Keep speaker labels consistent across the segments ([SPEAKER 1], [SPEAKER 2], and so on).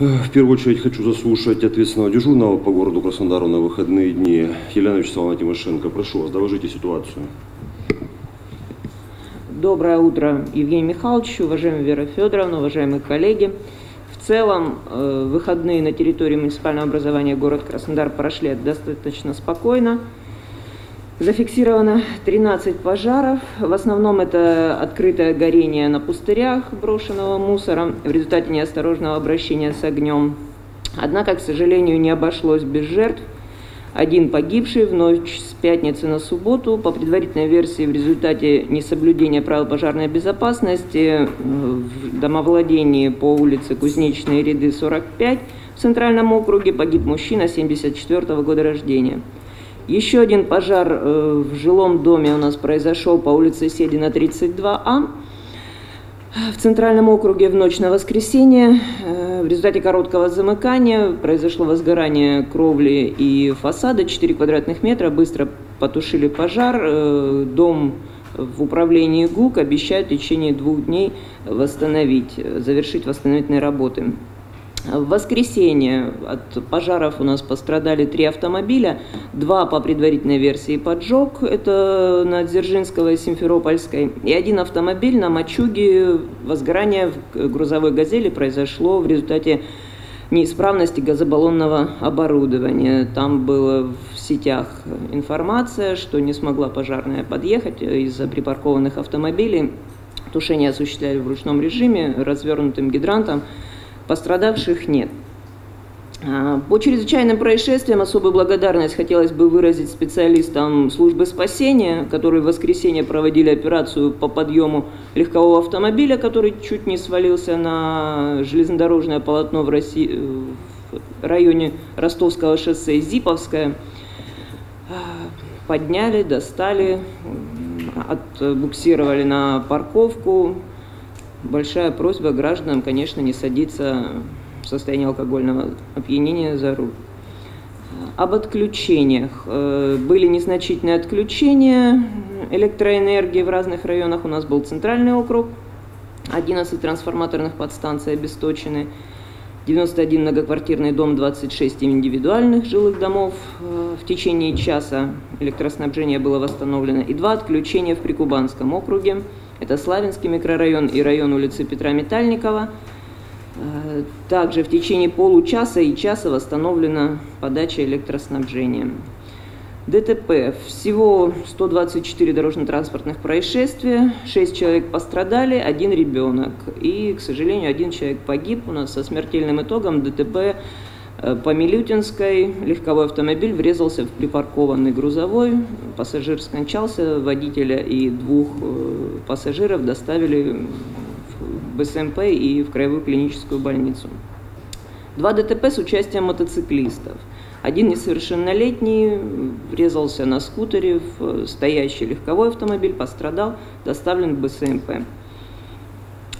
[SPEAKER 1] В первую очередь хочу заслушать ответственного дежурного по городу Краснодару на выходные дни Елена Вячеславовна Тимошенко. Прошу вас, доложите ситуацию.
[SPEAKER 2] Доброе утро, Евгений Михайлович, уважаемая Вера Федоровна, уважаемые коллеги. В целом, э, выходные на территории муниципального образования город Краснодар прошли достаточно спокойно. Зафиксировано 13 пожаров. В основном это открытое горение на пустырях брошенного мусора в результате неосторожного обращения с огнем. Однако, к сожалению, не обошлось без жертв. Один погибший в ночь с пятницы на субботу. По предварительной версии, в результате несоблюдения правил пожарной безопасности в домовладении по улице Кузнечные ряды 45 в Центральном округе погиб мужчина 74 года рождения. Еще один пожар э, в жилом доме у нас произошел по улице Седина 32А. В Центральном округе в ночь на воскресенье э, в результате короткого замыкания произошло возгорание кровли и фасада 4 квадратных метра. Быстро потушили пожар. Э, дом в управлении ГУК обещают в течение двух дней восстановить, завершить восстановительные работы. В воскресенье от пожаров у нас пострадали три автомобиля, два по предварительной версии поджог, это на Дзержинского и Симферопольской, и один автомобиль на Мачуге, возгорание в грузовой «Газели» произошло в результате неисправности газобаллонного оборудования. Там была в сетях информация, что не смогла пожарная подъехать из-за припаркованных автомобилей. Тушение осуществляли в ручном режиме, развернутым гидрантом. Пострадавших нет. А, по чрезвычайным происшествиям особую благодарность хотелось бы выразить специалистам службы спасения, которые в воскресенье проводили операцию по подъему легкового автомобиля, который чуть не свалился на железнодорожное полотно в, России, в районе Ростовского шоссе Зиповское. А, подняли, достали, отбуксировали на парковку, большая просьба гражданам, конечно, не садиться в состоянии алкогольного опьянения за руль. Об отключениях. Э, были незначительные отключения электроэнергии в разных районах. У нас был центральный округ, 11 трансформаторных подстанций обесточены, 91 многоквартирный дом, 26 индивидуальных жилых домов. Э, в течение часа электроснабжение было восстановлено и два отключения в Прикубанском округе – это Славянский микрорайон и район улицы Петра Метальникова. Э, также в течение получаса и часа восстановлена подача электроснабжения. ДТП. Всего 124 дорожно-транспортных происшествия, 6 человек пострадали, один ребенок. И, к сожалению, один человек погиб у нас со смертельным итогом ДТП по Милютинской легковой автомобиль врезался в припаркованный грузовой, пассажир скончался, водителя и двух э, пассажиров доставили в БСМП и в краевую клиническую больницу. Два ДТП с участием мотоциклистов. Один несовершеннолетний врезался на скутере в стоящий легковой автомобиль, пострадал, доставлен в БСМП.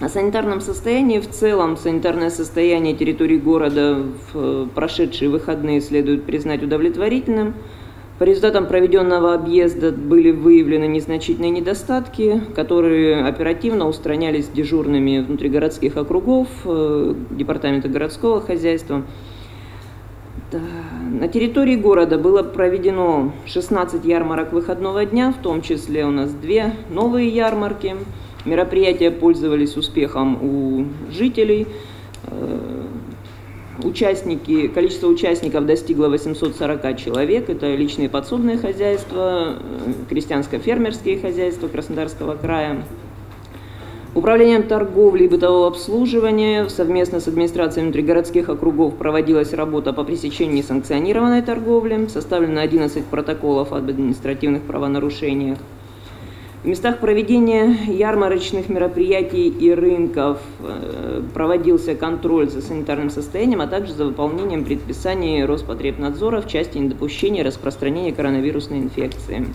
[SPEAKER 2] О санитарном состоянии в целом, санитарное состояние территории города в прошедшие выходные следует признать удовлетворительным. По результатам проведенного объезда были выявлены незначительные недостатки, которые оперативно устранялись дежурными внутригородских округов, э, департамента городского хозяйства. На территории города было проведено 16 ярмарок выходного дня, в том числе у нас две новые ярмарки – Мероприятия пользовались успехом у жителей. Э, участники, количество участников достигло 840 человек. Это личные подсобные хозяйства, э, крестьянско-фермерские хозяйства Краснодарского края. Управлением торговли и бытового обслуживания совместно с администрацией внутригородских округов проводилась работа по пресечению несанкционированной торговли. Составлено 11 протоколов об административных правонарушениях. В местах проведения ярмарочных мероприятий и рынков э, проводился контроль за санитарным состоянием, а также за выполнением предписаний Роспотребнадзора в части недопущения распространения коронавирусной инфекции.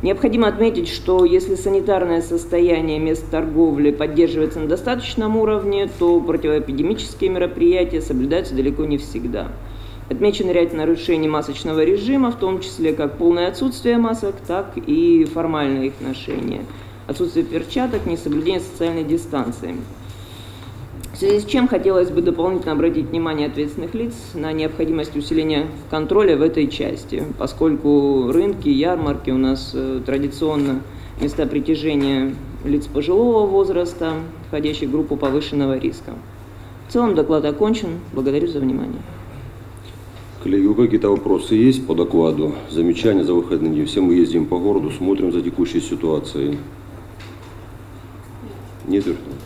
[SPEAKER 2] Необходимо отметить, что если санитарное состояние мест торговли поддерживается на достаточном уровне, то противоэпидемические мероприятия соблюдаются далеко не всегда. Отмечен ряд нарушений масочного режима, в том числе как полное отсутствие масок, так и формальное их ношение, отсутствие перчаток, несоблюдение социальной дистанции. В связи с чем хотелось бы дополнительно обратить внимание ответственных лиц на необходимость усиления контроля в этой части, поскольку рынки, ярмарки у нас э, традиционно места притяжения лиц пожилого возраста, входящих в группу повышенного риска. В целом доклад окончен. Благодарю за внимание.
[SPEAKER 1] Коллеги, какие-то вопросы есть по докладу? Замечания за выходные дни? Все мы ездим по городу, смотрим за текущей ситуацией. Нет, Верховный?